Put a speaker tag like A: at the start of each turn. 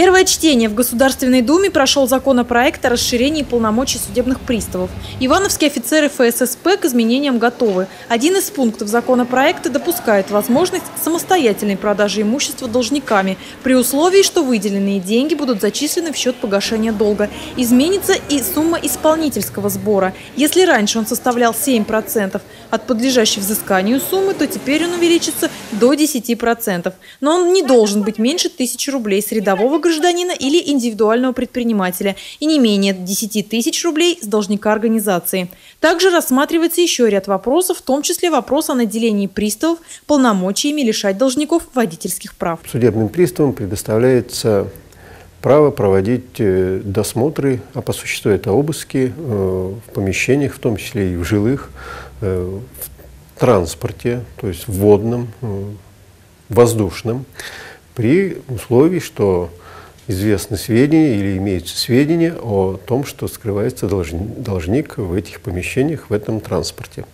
A: Первое чтение в Государственной Думе прошел законопроект о расширении полномочий судебных приставов. Ивановские офицеры ФССП к изменениям готовы. Один из пунктов законопроекта допускает возможность самостоятельной продажи имущества должниками, при условии, что выделенные деньги будут зачислены в счет погашения долга. Изменится и сумма исполнительского сбора. Если раньше он составлял 7% от подлежащей взысканию суммы, то теперь он увеличится до 10%. Но он не должен быть меньше тысячи рублей с рядового гражданина или индивидуального предпринимателя и не менее 10 тысяч рублей с должника организации. Также рассматривается еще ряд вопросов, в том числе вопрос о наделении приставов полномочиями лишать должников водительских прав.
B: Судебным приставам предоставляется право проводить э, досмотры, а по существу это обыски э, в помещениях, в том числе и в жилых, э, в транспорте, то есть в водном, воздушном, при условии, что известны сведения или имеются сведения о том, что скрывается должник в этих помещениях, в этом транспорте.